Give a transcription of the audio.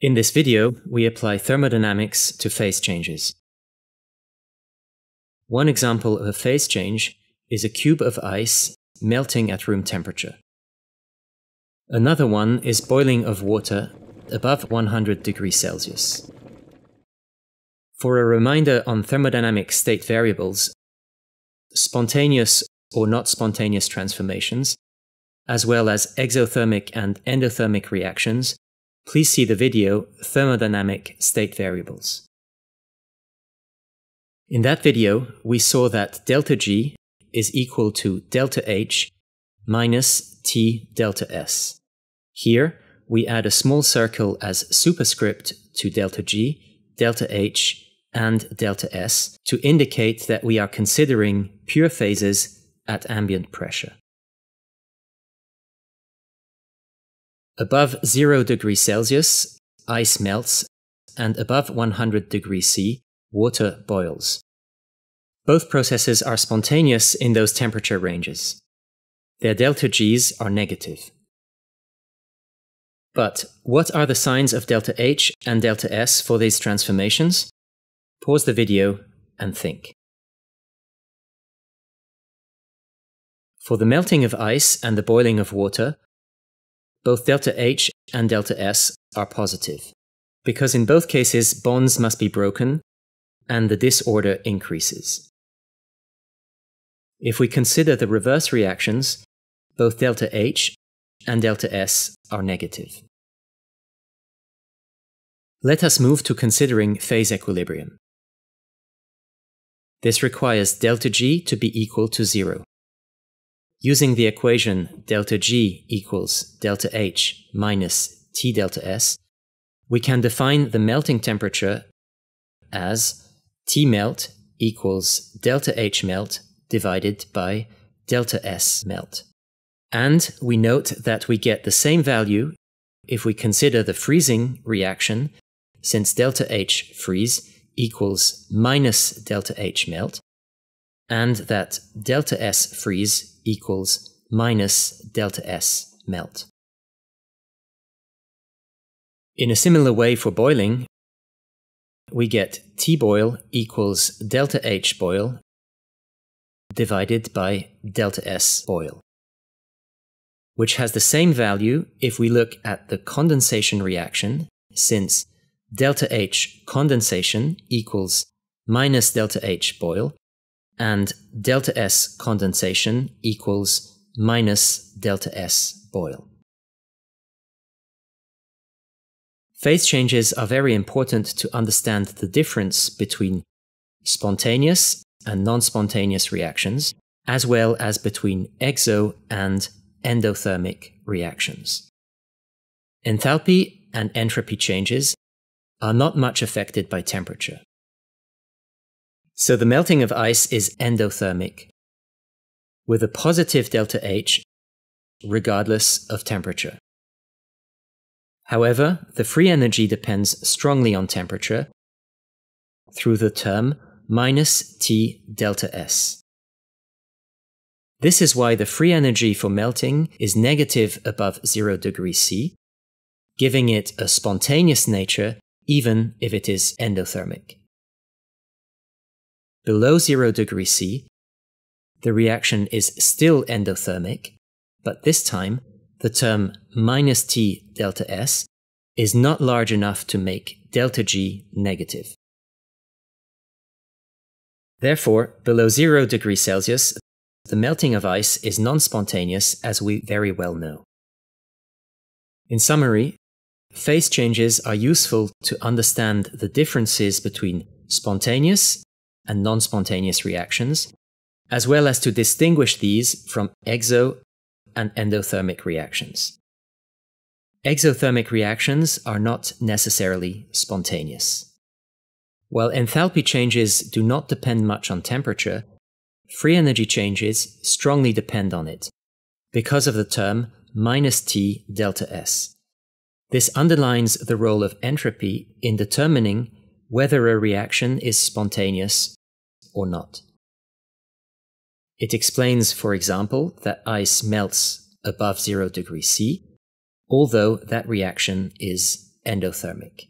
In this video, we apply thermodynamics to phase changes. One example of a phase change is a cube of ice melting at room temperature. Another one is boiling of water above 100 degrees Celsius. For a reminder on thermodynamic state variables, spontaneous or not spontaneous transformations, as well as exothermic and endothermic reactions, please see the video Thermodynamic State Variables. In that video, we saw that delta G is equal to delta H minus T delta S. Here, we add a small circle as superscript to delta G, delta H, and delta S to indicate that we are considering pure phases at ambient pressure. Above 0 degrees Celsius, ice melts, and above 100 degrees C, water boils. Both processes are spontaneous in those temperature ranges. Their delta Gs are negative. But what are the signs of delta H and delta S for these transformations? Pause the video and think. For the melting of ice and the boiling of water, both delta H and delta S are positive, because in both cases bonds must be broken and the disorder increases. If we consider the reverse reactions, both delta H and delta S are negative. Let us move to considering phase equilibrium. This requires delta G to be equal to zero. Using the equation delta G equals delta H minus T delta S, we can define the melting temperature as T melt equals delta H melt divided by delta S melt. And we note that we get the same value if we consider the freezing reaction, since delta H freeze equals minus delta H melt, and that delta S freeze equals minus delta S melt. In a similar way for boiling, we get T boil equals delta H boil divided by delta S boil, which has the same value if we look at the condensation reaction, since delta H condensation equals minus delta H boil, and delta S condensation equals minus delta S boil. Phase changes are very important to understand the difference between spontaneous and non-spontaneous reactions, as well as between exo and endothermic reactions. Enthalpy and entropy changes are not much affected by temperature. So the melting of ice is endothermic, with a positive delta H regardless of temperature. However, the free energy depends strongly on temperature through the term minus T delta S. This is why the free energy for melting is negative above 0 degrees C, giving it a spontaneous nature even if it is endothermic. Below 0 degrees C, the reaction is still endothermic, but this time the term minus T delta S is not large enough to make delta G negative. Therefore, below 0 degrees Celsius, the melting of ice is non-spontaneous as we very well know. In summary, phase changes are useful to understand the differences between spontaneous and non-spontaneous reactions, as well as to distinguish these from exo and endothermic reactions. Exothermic reactions are not necessarily spontaneous. While enthalpy changes do not depend much on temperature, free energy changes strongly depend on it, because of the term minus T delta S. This underlines the role of entropy in determining whether a reaction is spontaneous or not. It explains, for example, that ice melts above 0 degrees C, although that reaction is endothermic.